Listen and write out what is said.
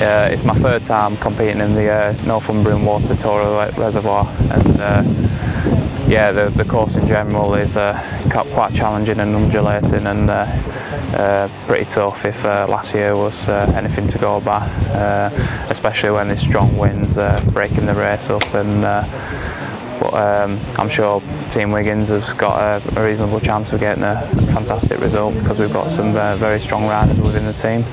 uh, it's my third time competing in the uh, Northumbrian Water Tour Reservoir and uh, yeah the, the course in general is uh, quite challenging and undulating and uh, uh, pretty tough if last year was anything to go by especially when there's strong winds breaking the race up and but um, I'm sure Team Wiggins has got a, a, reasonable chance of getting a fantastic result because we've got some very strong riders within the team.